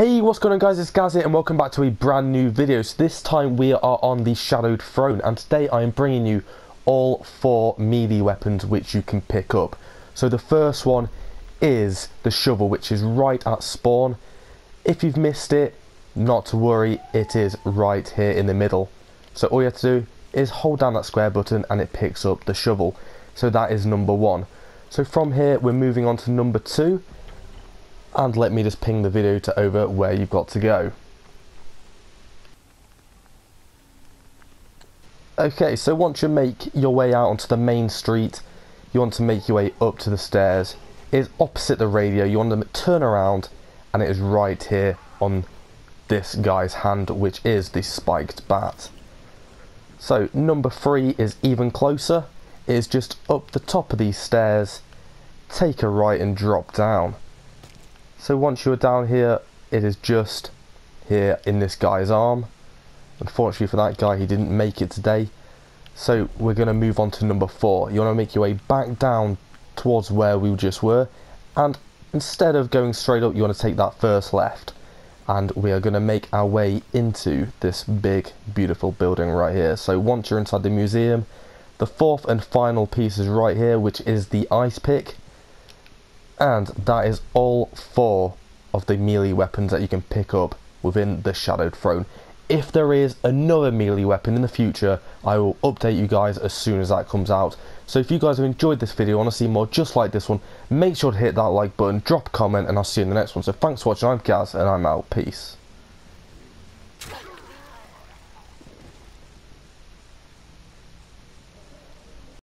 Hey, what's going on guys, it's Gaz here and welcome back to a brand new video. So this time we are on the Shadowed Throne and today I am bringing you all four melee weapons which you can pick up. So the first one is the shovel which is right at spawn. If you've missed it, not to worry, it is right here in the middle. So all you have to do is hold down that square button and it picks up the shovel. So that is number one. So from here we're moving on to number two and let me just ping the video to over where you've got to go. Okay, so once you make your way out onto the main street, you want to make your way up to the stairs. It is opposite the radio, you want to turn around and it is right here on this guy's hand, which is the spiked bat. So number three is even closer. It is just up the top of these stairs, take a right and drop down. So once you're down here, it is just here in this guy's arm. Unfortunately for that guy, he didn't make it today. So we're going to move on to number four. You want to make your way back down towards where we just were. And instead of going straight up, you want to take that first left. And we are going to make our way into this big, beautiful building right here. So once you're inside the museum, the fourth and final piece is right here, which is the ice pick. And that is all four of the melee weapons that you can pick up within the Shadowed Throne. If there is another melee weapon in the future, I will update you guys as soon as that comes out. So if you guys have enjoyed this video and want to see more just like this one, make sure to hit that like button, drop a comment, and I'll see you in the next one. So thanks for watching, I'm Gaz, and I'm out. Peace.